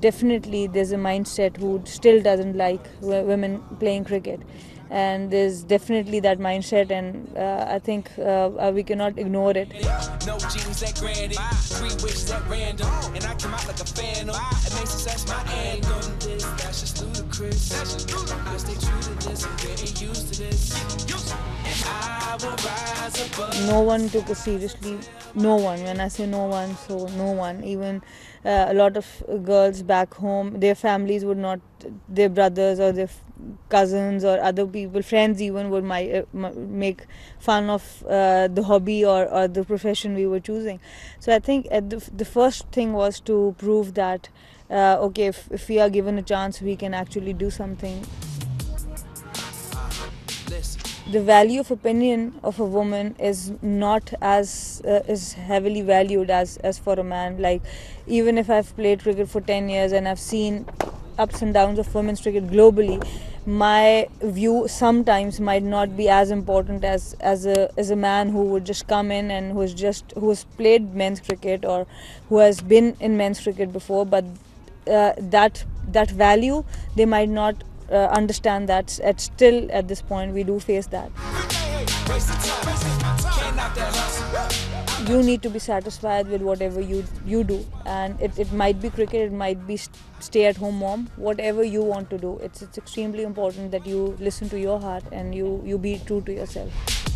definitely there's a mindset who still doesn't like women playing cricket. And there's definitely that mindset and uh, i think uh, uh, we cannot ignore it. No one took us seriously. No one. When i say no one so no one. Even uh, a lot of girls back home their families would not their brothers or their cousins or other people friends even would my, uh, make fun of uh, the hobby or, or the profession we were choosing. So i think at the, the first thing was to prove that uh, okay if, if we are given a chance we can actually do something. Listen. The value of opinion of a woman is not as uh, is heavily valued as as for a man. Like even if i've played cricket for 10 years and i've seen ups and downs of women's cricket globally my view sometimes might not be as important as as a as a man who would just come in and who's just who has played men's cricket or who has been in men's cricket before. But uh, that that value they might not uh, understand that at still at this point we do face that. You need to be satisfied with whatever you you do. And it, it might be cricket it might be st- stay at home mom whatever you want to do it's it's extremely important that you listen to your heart and you you be true to yourself